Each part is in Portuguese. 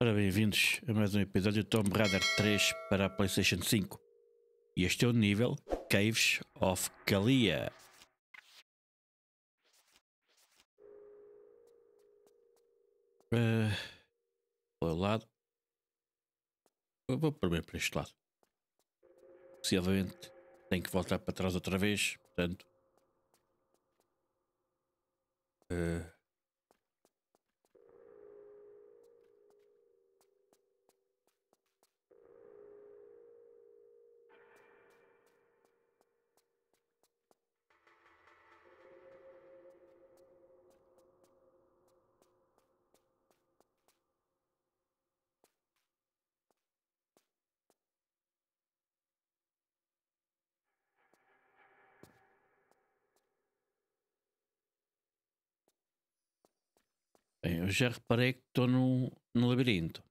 Ora, bem-vindos a mais um episódio de Tomb Raider 3 para a PlayStation 5. E este é o nível Caves of Kalia. Uh, ao lado. Eu vou primeiro para este lado. Possivelmente tenho que voltar para trás outra vez, portanto. Uh, Bem, eu já reparei que estou no, no labirinto.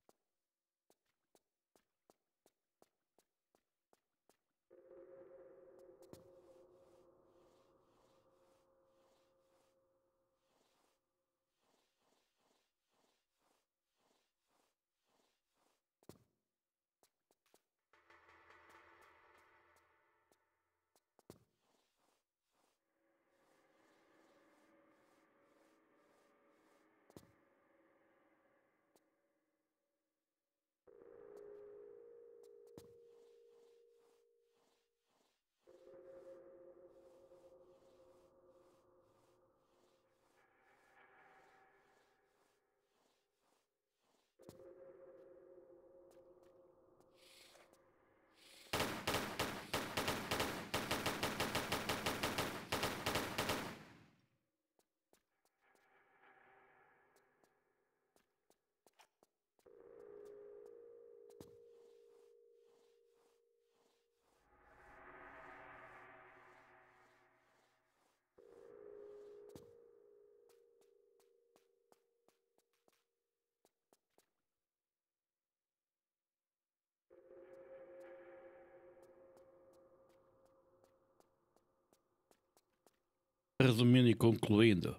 Resumindo e concluindo,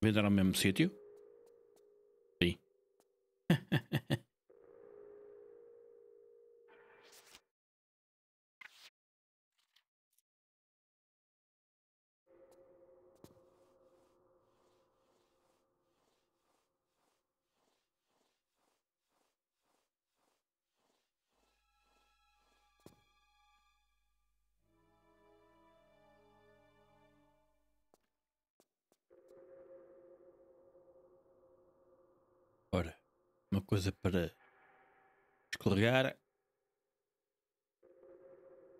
venderam ao mesmo sítio? Sim. coisa para escorregar.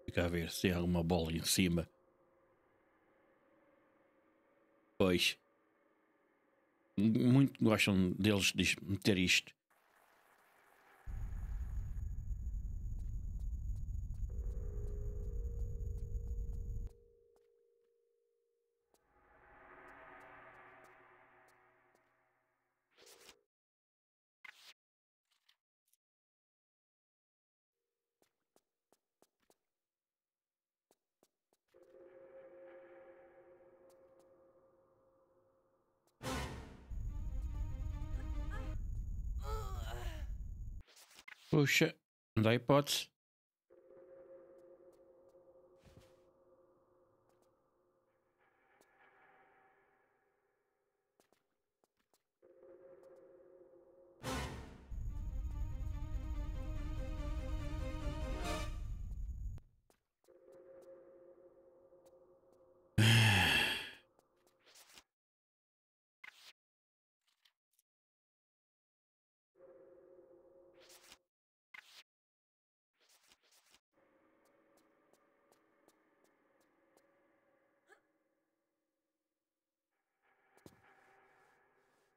Fica a ver se há alguma bola em cima. Pois. Muito gostam deles de meter isto. Puxa, não dá hipótese.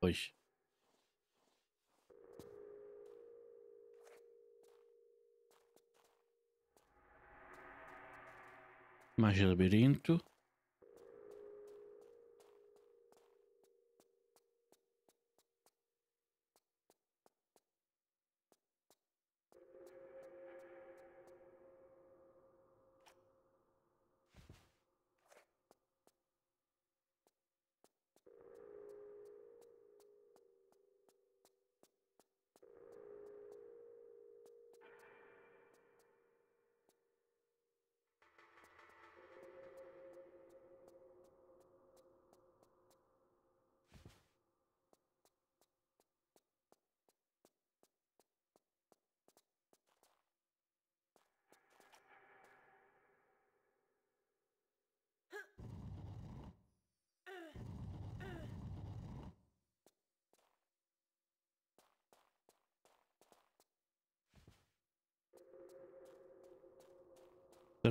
Pois. Mais labirinto.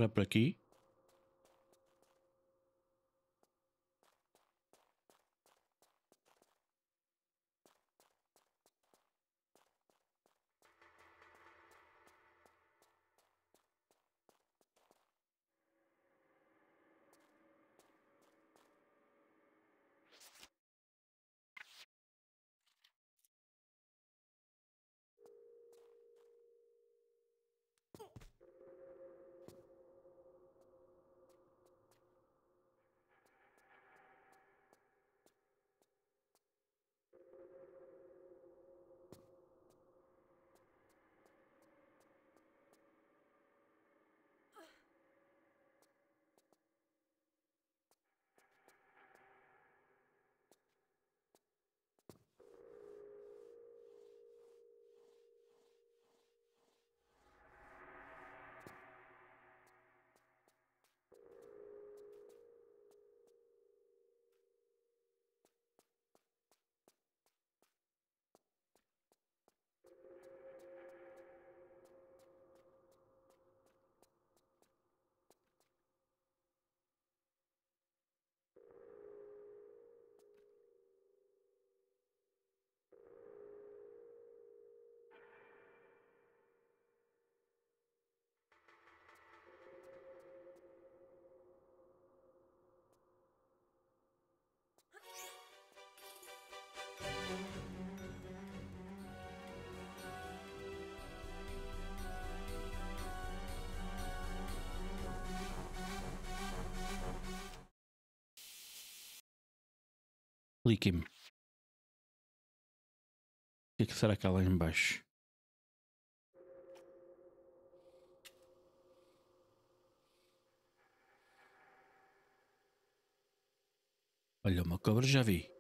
Será por aqui? Clique-me. O que, é que será que há lá em baixo? Olha, uma cobra já vi.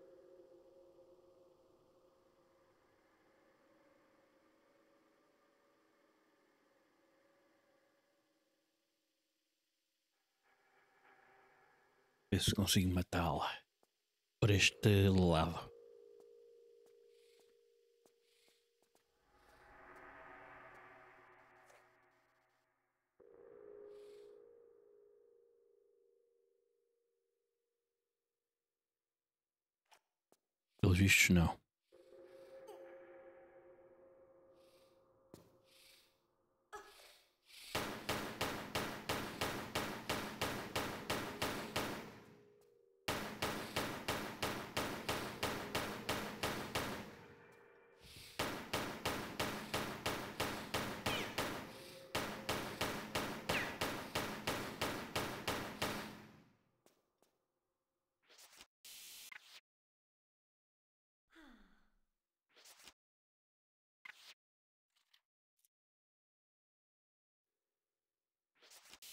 Ver se consigo matá-la por este lado. Pelos vistos, não.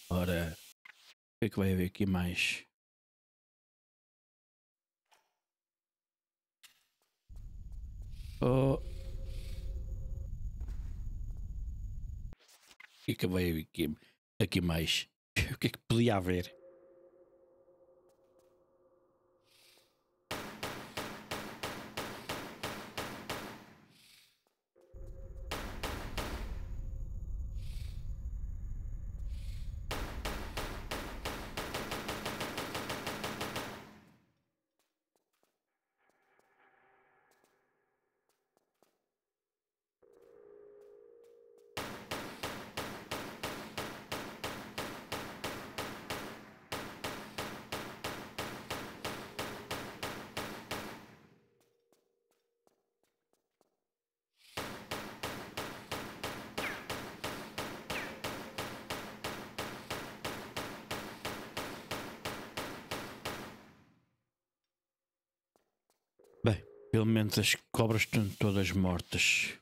Ora, o que é que vai haver aqui mais? Oh. O que é que vai haver aqui, aqui mais? O que é que podia haver? Bem, pelo menos as cobras estão todas mortas.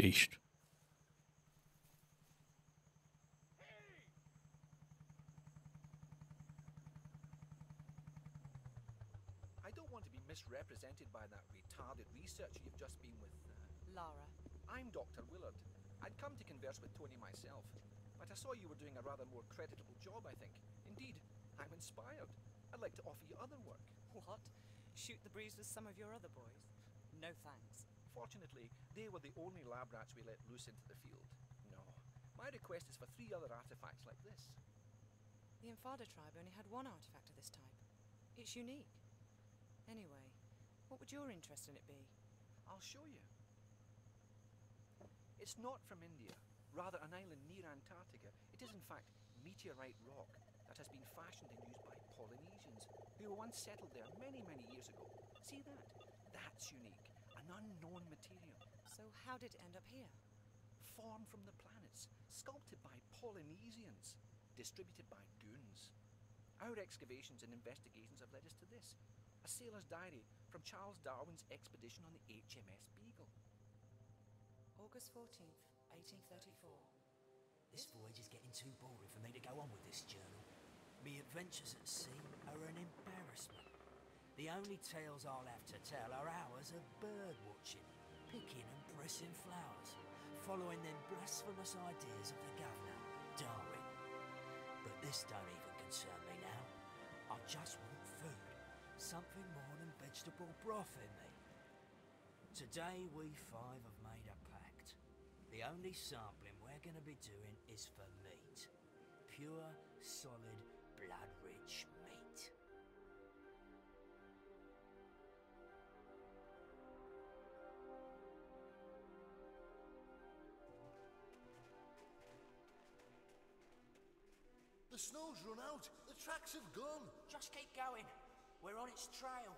Que? I don't want to be misrepresented by that retarded researcher you've just been with. Uh, Lara. I'm Dr. Willard. I'd come to converse with Tony myself, but I saw you were doing a rather more creditable job, I think. Indeed, I'm inspired. I'd like to offer you other work. What? Shoot the breeze with some of your other boys? No thanks. Fortunately, they were the only lab rats we let loose into the field. No. My request is for three other artifacts like this. The Infada tribe only had one artifact of this type. It's unique. Anyway, what would your interest in it be? I'll show you. It's not from India, rather an island near Antarctica. It is, in fact, meteorite rock that has been fashioned and used by Polynesians who were once settled there many, many years ago. See that? That's unique. An unknown material. So, how did it end up here? Formed from the planets, sculpted by Polynesians, distributed by goons. Our excavations and investigations have led us to this a sailor's diary from Charles Darwin's expedition on the HMS Beagle. August 14th, 1834. This voyage is getting too boring for me to go on with this journal. Me adventures at sea are an embarrassment. The only tales I'll have to tell are hours of bird watching, picking and pressing flowers, following them blasphemous ideas of the governor, Darwin. But this don't even concern me now. I just want food, something more than vegetable broth in me. Today we five have made a pact. The only sampling we're going to be doing is for meat. Pure, solid, blood-rich snow's run out. The tracks have gone. Just keep going. We're on its trail.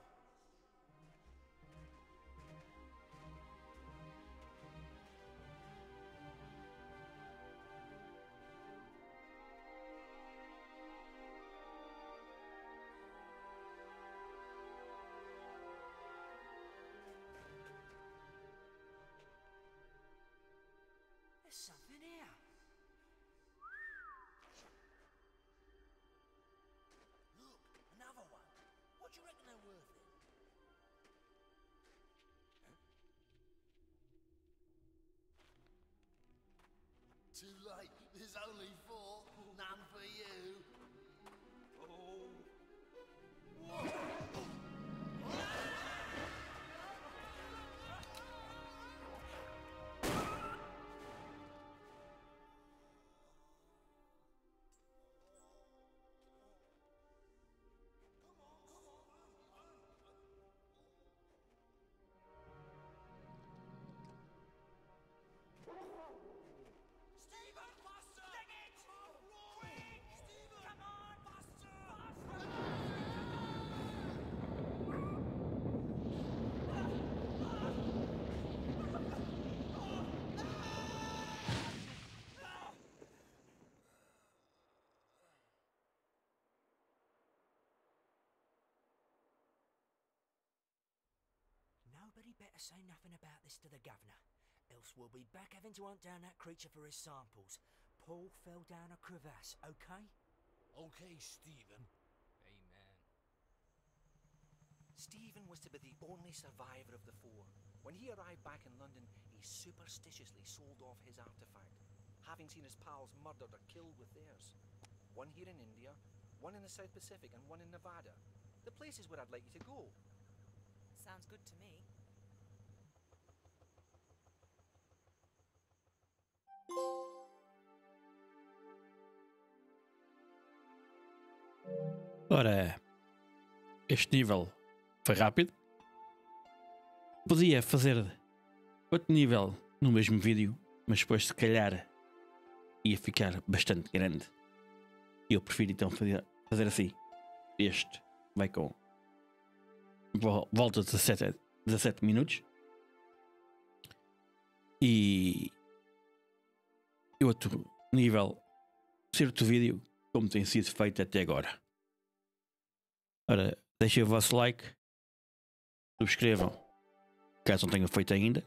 Too late. There's only better say nothing about this to the governor, else we'll be back having to hunt down that creature for his samples. Paul fell down a crevasse, okay? Okay, Stephen. Amen. Stephen was to be the only survivor of the four. When he arrived back in London, he superstitiously sold off his artifact, having seen his pals murdered or killed with theirs. One here in India, one in the South Pacific, and one in Nevada. The places where I'd like you to go. Sounds good to me. Ora, este nível foi rápido. Podia fazer outro nível no mesmo vídeo, mas depois se calhar ia ficar bastante grande. Eu prefiro então fazer, fazer assim. Este vai com vol- volta de 17, a 17 minutos. E outro nível ser outro vídeo como tem sido feito até agora. Ora, deixem o vosso like, subscrevam caso não tenham feito ainda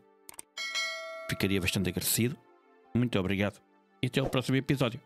ficaria bastante agradecido. Muito obrigado e até ao próximo episódio.